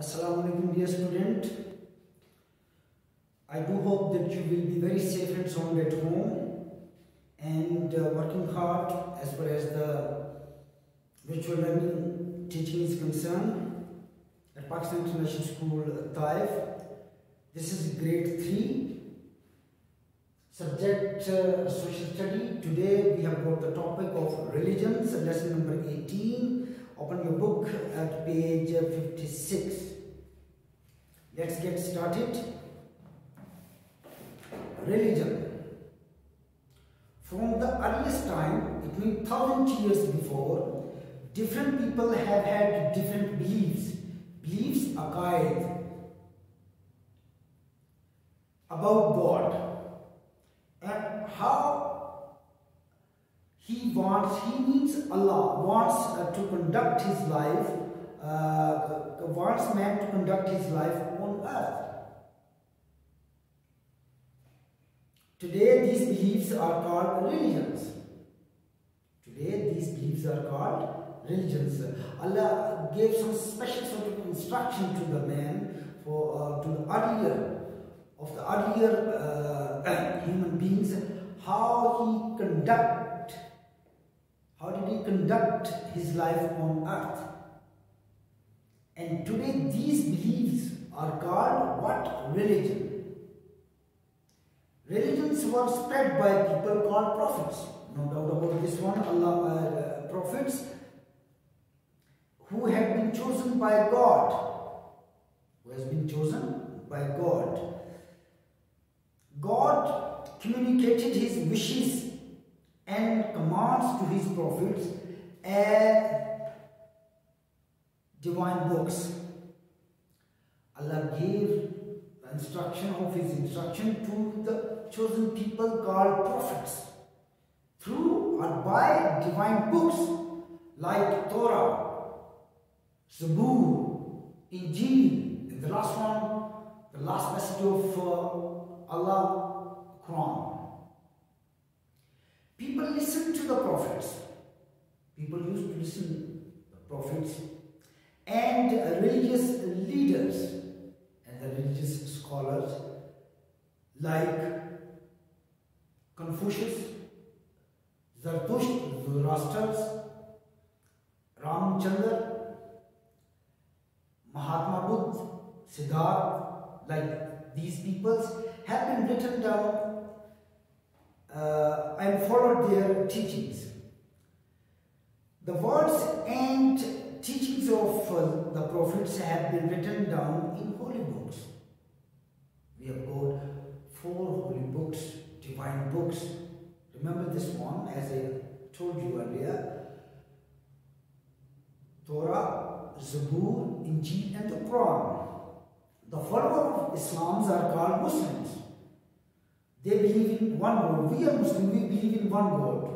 Assalamu alaikum dear student. I do hope that you will be very safe and sound at home and uh, working hard as far as the virtual learning teaching is concerned at Pakistan International School Taif. This is grade 3 subject uh, social study. Today we have got the topic of religions lesson number 18 Open your book at page 56. Let's get started. Religion. From the earliest time, it means thousand years before, different people have had different beliefs. Beliefs, aqaid, about God. And how he wants, he needs Allah, wants uh, to conduct his life, uh, wants man to conduct his life on earth. Today these beliefs are called religions. Today these beliefs are called religions. Allah gave some special sort of instruction to the man for uh, to the earlier of the earlier uh, human beings how he conduct how did he conduct his life on earth? And today these beliefs are called what? Religion. Religions were spread by people called prophets. No doubt about this one. Allah, uh, prophets who had been chosen by God. Who has been chosen by God. God communicated his wishes and commands to his prophets as divine books. Allah gave the instruction of his instruction to the chosen people called prophets through or by divine books like Torah, Zabur, Injil, and the last one, the last message of uh, Allah, Quran. People listened to the prophets. People used to listen to the prophets and religious leaders scholars like Confucius, Zarathustra, Zoroaster, Ramchandra, Mahatma Buddha, Siddhartha, like these peoples have been written down uh, and followed their teachings. The words and teachings of uh, the prophets have been written down in holy books. We have got four holy books, divine books. Remember this one, as I told you earlier. Torah, Zabur, Injil and the Quran. The followers of Islam are called Muslims. They believe in one God. We are Muslim, we believe in one God.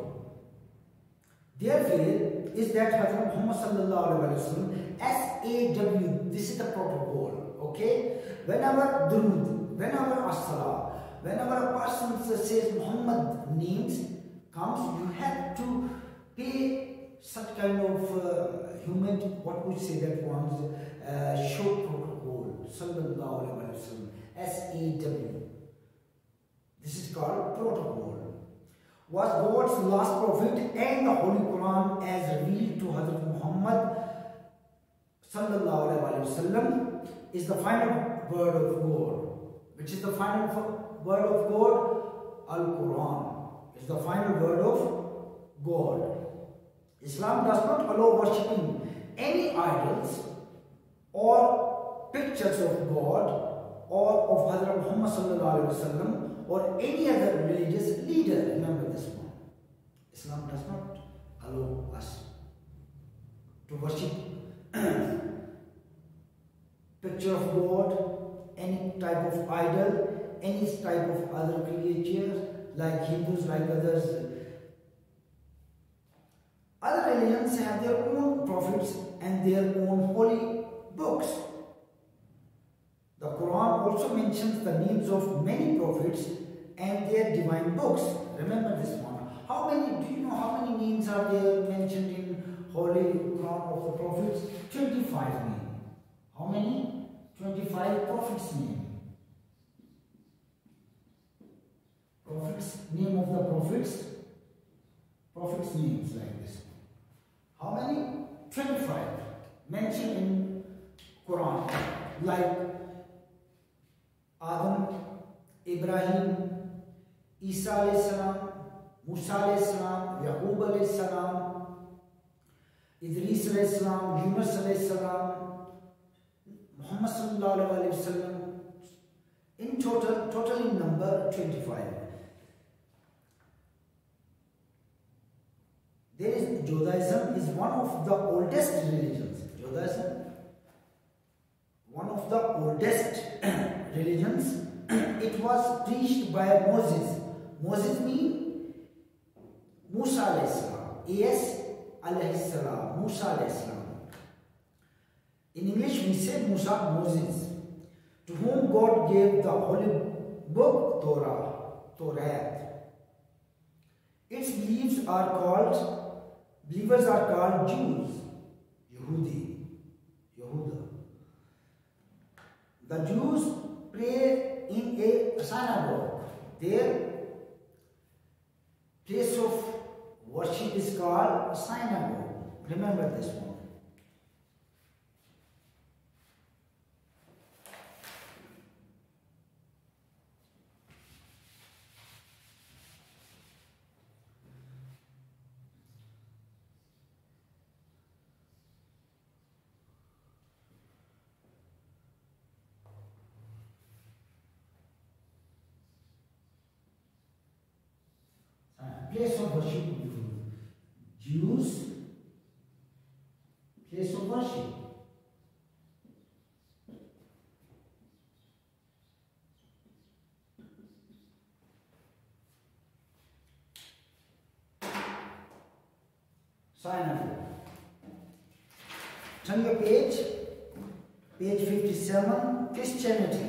Their faith is that Hazrat Muhammad sallallahu alaihi wasallam, S-A-W, this is the proper protocol, okay? Whenever Durud, whenever As-Salah, whenever a person says Muhammad names comes, you have to pay such kind of uh, human, what we say that one's uh, short protocol, sallallahu alaihi wasallam, S-A-W. This is called protocol. Was God's last prophet and the Holy Quran as revealed to Hazrat Muhammad sallallahu alaihi wasallam is the final word of God. Which is the final word of God? Al-Quran is the final word of God. Islam does not allow worshipping any idols or pictures of God or of Hazrat Muhammad or any other religious leader. Remember this one. Islam does not allow us to worship picture of God, any type of idol, any type of other creatures like Hindus, like others. Other religions have their own prophets and their own holy books. The Quran also mentions the names of many prophets and their divine books. Remember this one. How many, do you know how many names are there mentioned in Holy Quran of the prophets? 25 names. How many? 25 prophets name. Prophets, name of the prophets. Prophets names like this. How many? 25 mentioned in Quran. Like Adam, Ibrahim, Isa salam, Musa salam, Yaqub salam, Idris salam, Yunus salam, Muhammad sallallahu alayhi wa sallam. In total, total in number 25. There is Judaism is one of the oldest religions. Judaism, one of the oldest religions. it was preached by Moses. Moses means Musa alayhi salam. Yes, alayhi salam. Musa alayhi salam. In English, we say Musa, Moses, to whom God gave the holy book Torah, Torah. Its beliefs are called, believers are called Jews, Yehudi, Yehuda. The Jews pray in a synagogue. Their place of worship is called synagogue. Remember this one. Place of worship would be Jews, place of worship. Sign up. Turn your page, page 57, Christianity.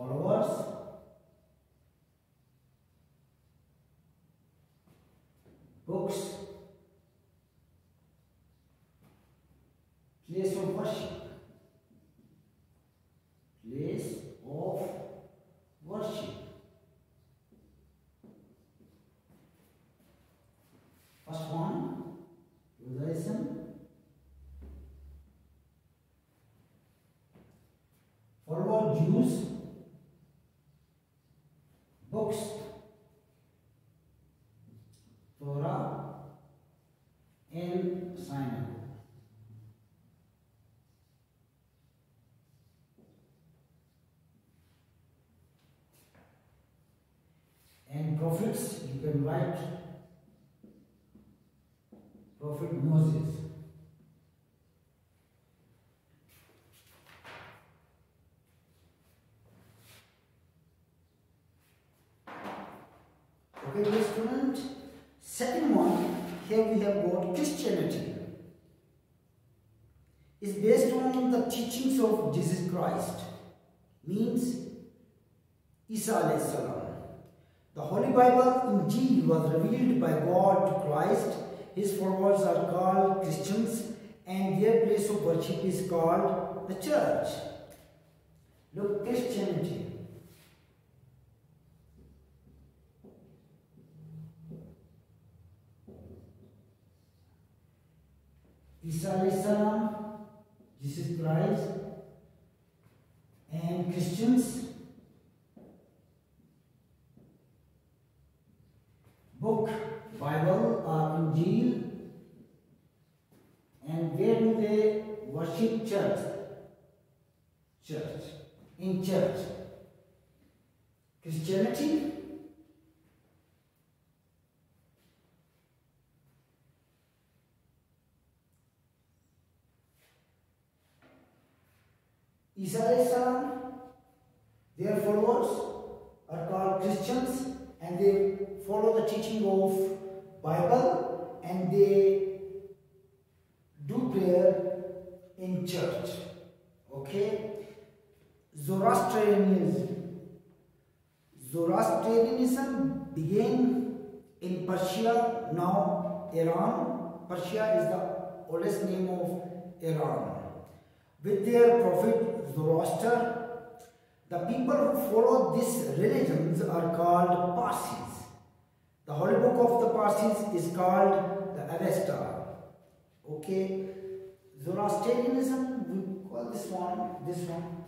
Followers. Books. Place of worship place of worship First one, Judaism. Followed Jews, books, Torah, and Sinai. And can write Prophet Moses. Okay, dear student. Second one, here we have got Christianity. Is based on the teachings of Jesus Christ. Means Isa alayhi salam. The Holy Bible, Injil, was revealed by God to Christ his followers are called Christians and their place of worship is called the church. Look, Christianity. Isa salam, Jesus Christ, and Christians. Book Bible or Injil and where do they worship church? Church. In church. Christianity Isa salam, Their followers are called Christians and they follow the teaching of Bible and they do prayer in church. Okay? Zoroastrianism. Zoroastrianism began in Persia, now Iran. Persia is the oldest name of Iran. With their prophet Zoroaster, the people who follow these religions are called Parsis. The holy book of the Parsis is called the Avesta. Okay, Zoroastrianism, we call this one, this one.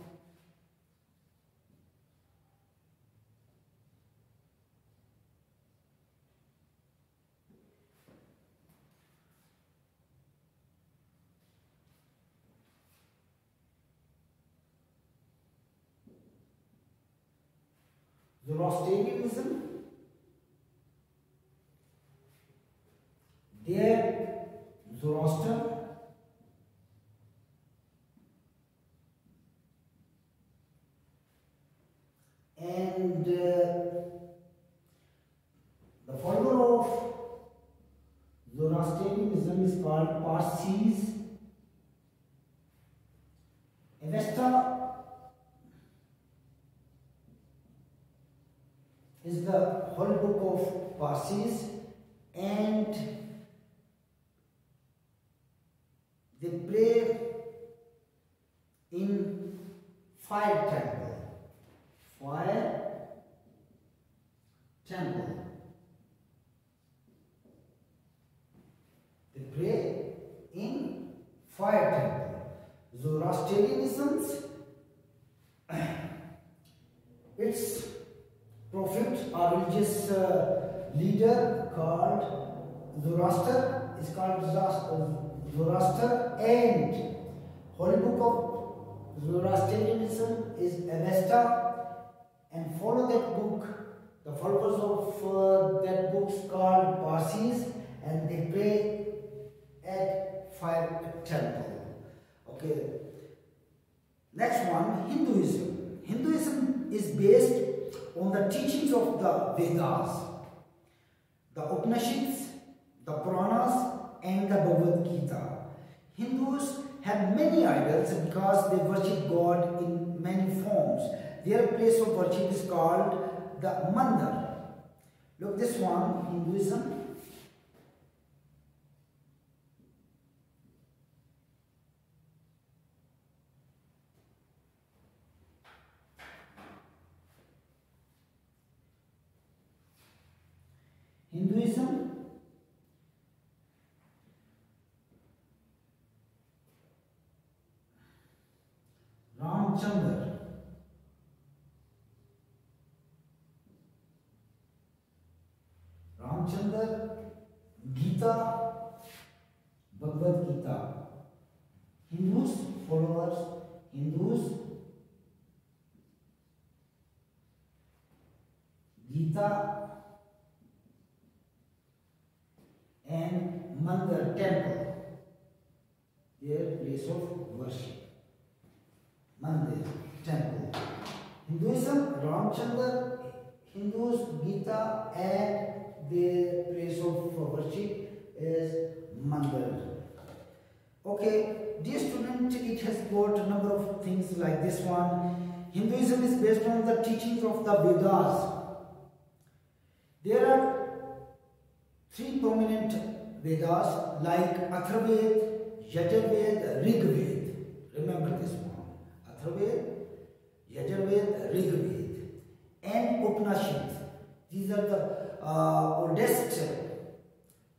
Zoroastrianism, their Zoroaster and the follower of Zoroastrianism is called Parsis. Avesta is the whole book of Parsis and they pray in fire temple. Fire temple. They pray in fire temple. Zoroastrianism, its prophet religious uh, leader called Zoroaster is called Zoroaster and Holy Book of Zoroastrianism is Avesta. And follow that book the followers of uh, that book is called Parsis and they pray at fire temple. Okay. Next one Hinduism. Hinduism is based on the teachings of the Vedas, the Upanishads, the Puranas and the Bhagavad Gita. Hindus have many idols because they worship God in many forms. Their place of worship is called the Mandir. Look this one, Hinduism. Hinduism? Ramchandra Ramchandra Gita Bhagavad Gita. Hindus followers Hindus. Gita and Mandir temple, their place of worship. Mandir temple. Hinduism, Ramchandra, Hindus, Gita, and their place of worship is Mandir. Okay, dear student, it has got a number of things like this one. Hinduism is based on the teachings of the Vedas. There are Three prominent Vedas like Atharvaved, Yajurved, Rigved. Remember this one. Atharvaved, Yajurved, Rigved. And Upanishads. These are the uh, oldest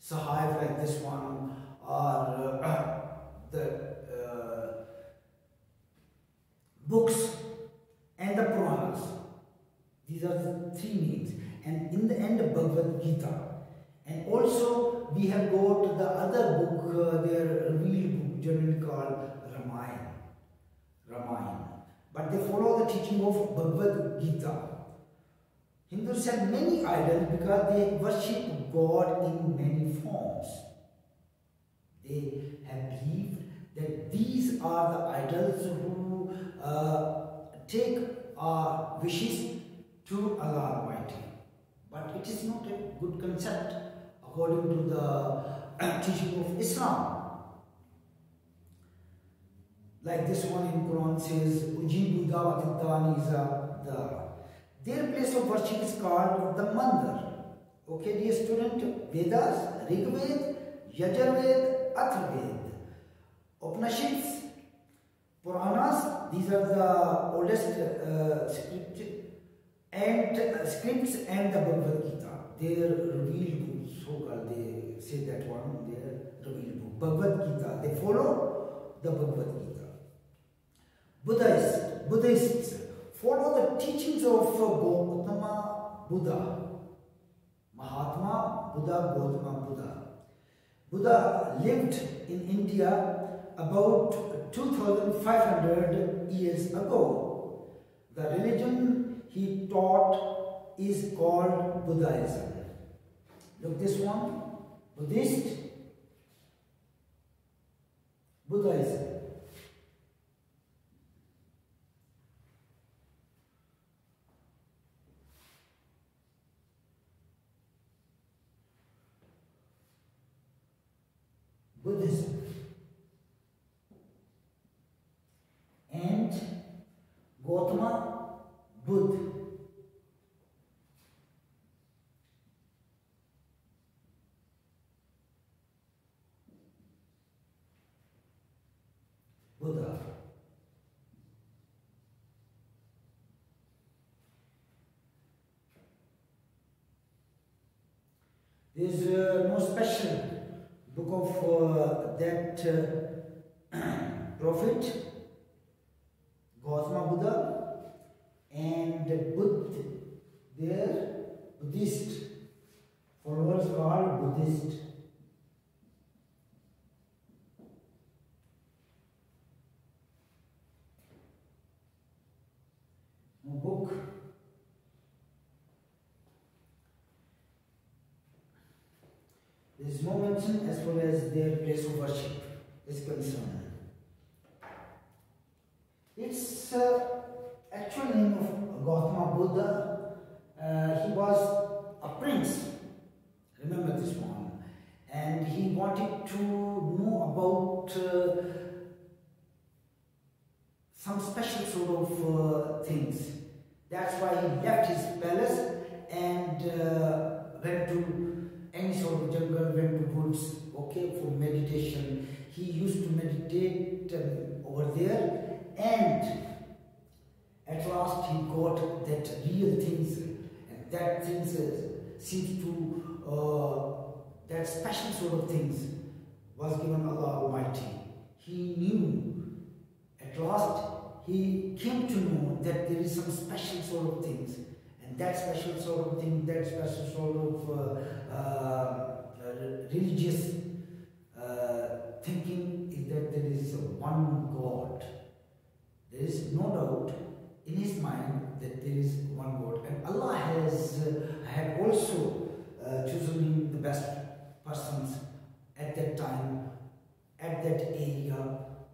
Sahib like this one or uh, the uh, books and the Puranas. These are the three names. And in the end, Bhagavad Gita. And also we have got to the other book, uh, their revealed book generally called Ramayana. Ramayana. But they follow the teaching of Bhagavad Gita. Hindus have many idols because they worship God in many forms. They have believed that these are the idols who uh, take our wishes to Allah Almighty. But it is not a good concept according to the teaching of Islam. Like this one in Quran says, Ujibu dawat the Their place of worship is called the Mandir. Okay, dear student, Vedas, Rigved, Yajurved, Atharved, Upanishads, Puranas, these are the oldest uh, script and uh, scripts and the Bhagavad Gita. They are revealed books, so called, they say that one, they are revealed book. Bhagavad Gita, they follow the Bhagavad Gita. Buddhists, Buddhists follow the teachings of Gautama Buddha. Mahatma Buddha, Gautama Buddha. Buddha lived in India about 2500 years ago. The religion he taught is called Buddhism. Look this one, Buddhist, Buddhism. Buddhism. And Gautama Buddha. Buddha. There's uh, no special book of uh, that uh, prophet Gautama Buddha and Buddha there Buddhist followers called Buddhist. Book There is no as far as their place of worship is concerned. Its uh, actual name of Gautama Buddha, uh, he was a prince. Remember this one. And he wanted to know about uh, some special sort of uh, things. That's why he left his palace and uh, went to of jungle, went to woods, okay, for meditation. He used to meditate um, over there and at last he got that real things and that things uh, seems to, uh, that special sort of things was given Allah Almighty. He knew at last he came to know that there is some special sort of things and that special sort of thing, that special sort of uh, uh, religious uh, thinking is that there is one God. There is no doubt in his mind that there is one God. And Allah has had also chosen the best persons at that time, at that area,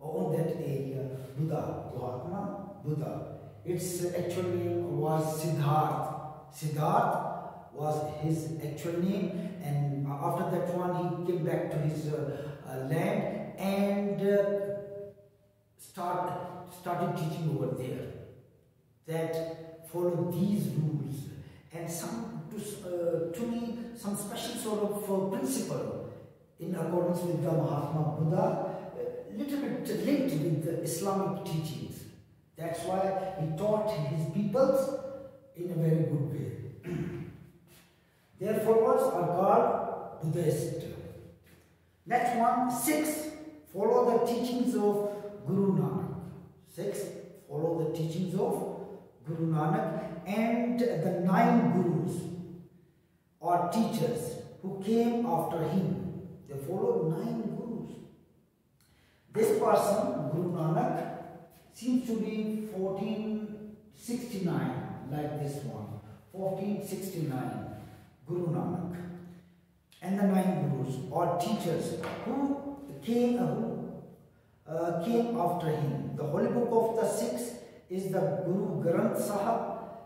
on that area, Buddha, Gautama, Buddha. Its actual name was Siddharth. Siddharth was his actual name and after that one he came back to his uh, uh, land and uh, start, started teaching over there. That follow these rules. And some to, uh, to me some special sort of uh, principle in accordance with the Mahatma Buddha a little bit linked with the Islamic teachings that's why he taught his peoples in a very good way. Their followers are called Buddhist. Next one, Sikhs, follow the teachings of Guru Nanak. Sikhs, follow the teachings of Guru Nanak and the nine gurus or teachers who came after him. They followed nine gurus. This person, Guru Nanak, seems to be 1469 like this one. 1469, Guru Nanak. And the nine gurus or teachers who came, uh, who, uh, came after him. The Holy Book of the Sikhs is the Guru Granth Sahib.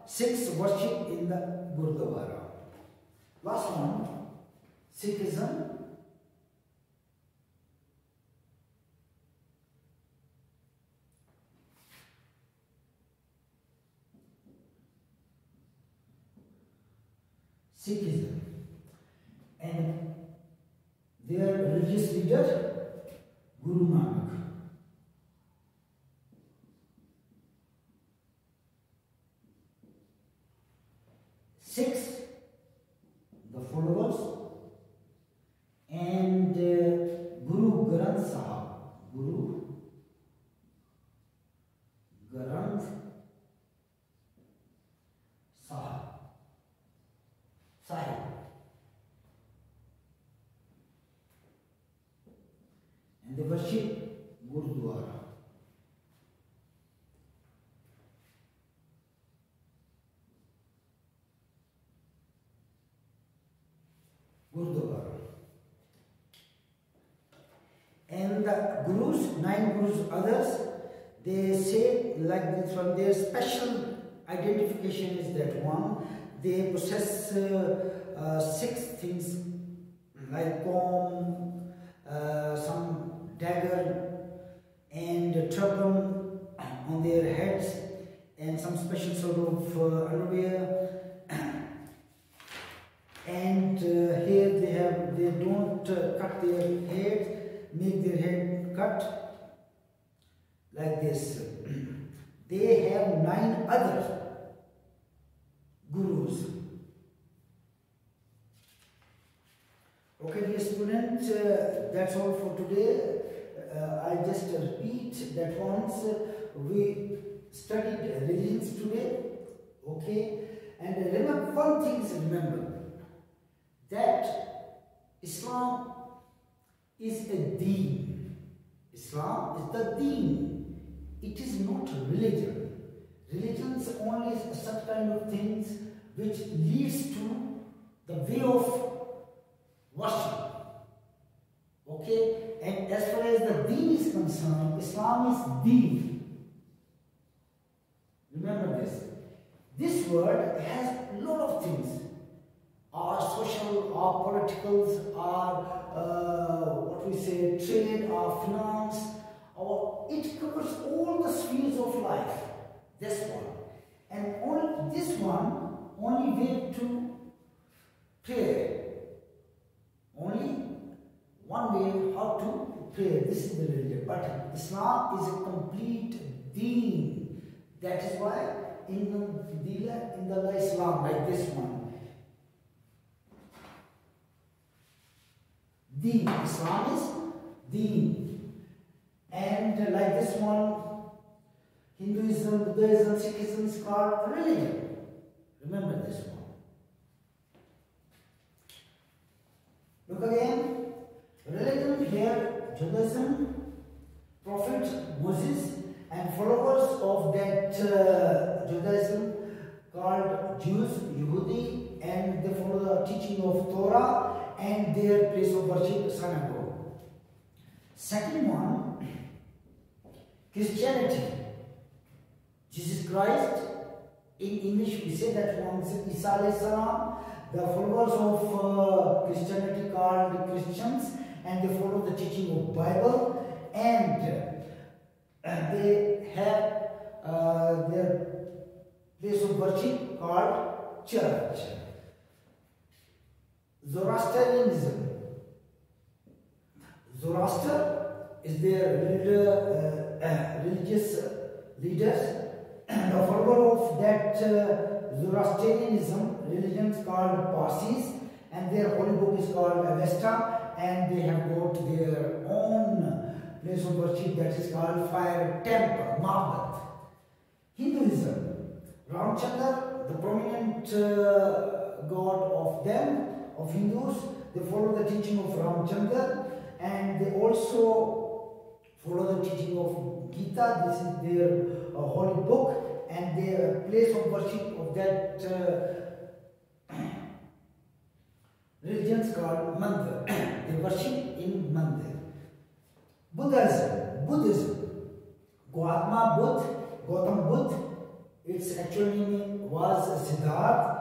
Sikhs worship in the Gurdwara. Last one, Sikhism. Sikhism. And their religious leader, Guru Nanak. Sikhs, the followers, and uh, Guru Granth Sahib. Guru Granth Gurdwara. And the gurus, nine gurus, others, they say like this from their special identification is that one, they possess uh, uh, six things like comb, uh, some dagger, and turban on their heads, and some special sort of uh, underwear. and uh, here they have they don't uh, cut their head, make their head cut like this. they have nine other gurus. Okay, dear student, uh, that's all for today. Uh, I just repeat that once uh, we studied religions today, okay, and remember one thing is remember that Islam is a deen. Islam is the deen. It is not religion. Religions only such kind of things which leads to the way of worship. Concerned, Islam is deen. Remember this. This word has a lot of things. Our social, our politicals, our uh, what we say, trade, our finance, our it covers all the spheres of life. This one. And only this one only way to pray. Only one way how to pray. This is the religion. But Islam is a complete deen. That is why in the in the Islam like this one. Deen. Islam is deen. And like this one, Hinduism, Buddhism, Sikhism is called religion. Remember this one. Look again. Religion here, Judaism, Prophet Moses, and followers of that uh, Judaism called Jews, Yehudi, and they follow the teaching of Torah and their place of worship, synagogue. Second one, Christianity. Jesus Christ, in English we say that one is Isa. The followers of uh, Christianity called Christians and they follow the teaching of Bible and uh, they have uh, their place of worship called church. Zoroastrianism. Zoroaster is their uh, uh, religious leaders and the follower of that uh, Zoroastrianism religion is called Parsis and their holy book is called Avesta and they have got their own place of worship that is called fire temple, Mabad. Hinduism, Ramchandra, the prominent uh, god of them, of Hindus, they follow the teaching of Ramchandra and they also follow the teaching of Gita, this is their uh, holy book. And their place of worship of that uh, religions called Mandir. they worship in Mandir. Buddhism, Buddhism, Gautama Buddha, Gautam Buddha its actual name was Siddharth,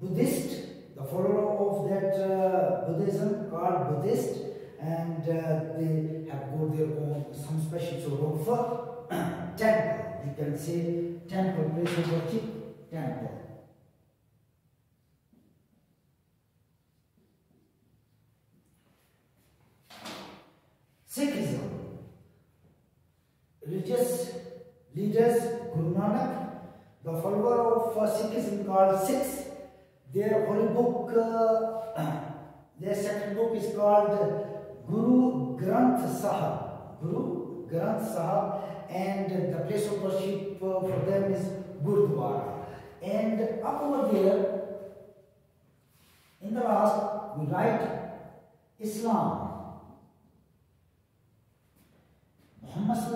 Buddhist, the follower of that uh, Buddhism called Buddhist, and uh, they have got their own some special sort of uh, temple. You can say temple, place of worship, temple. Sikhism. Religious leaders, Guru Nanak, the follower of uh, Sikhism called Sikhs, their holy book, uh, their second book is called Guru Granth Sahib. Guru Granth Sahib and the place of worship uh, for them is Gurdwara. And up over there, in the last, we write Islam. Muhammad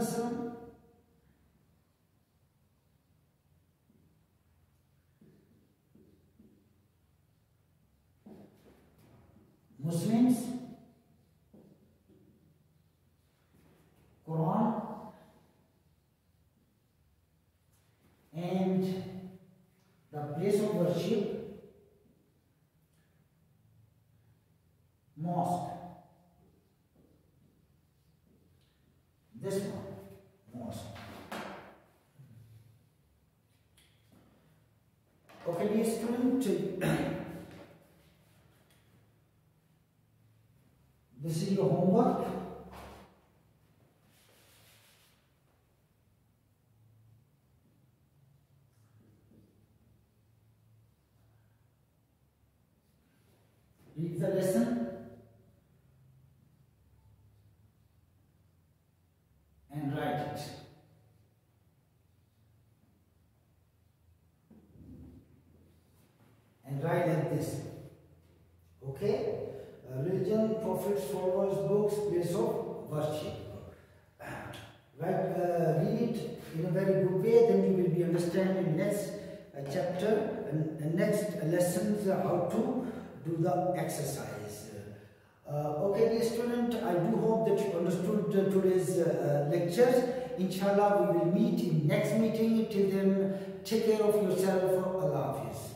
Muslims, Quran, and the place of worship, mosque. This one, mosque. Okay, dear student, this is your homework. Read the lesson and write it. And write like this. Okay? Uh, religion, prophets, followers, books, place of worship. Write, uh, read it in a very good way, then you will be understanding next uh, chapter and, and next lessons uh, how to do the exercise. Uh, okay, dear student, I do hope that you understood uh, today's uh, lectures. Inshallah, we will meet in next meeting. Till then, take care of yourself. Allah Hafiz.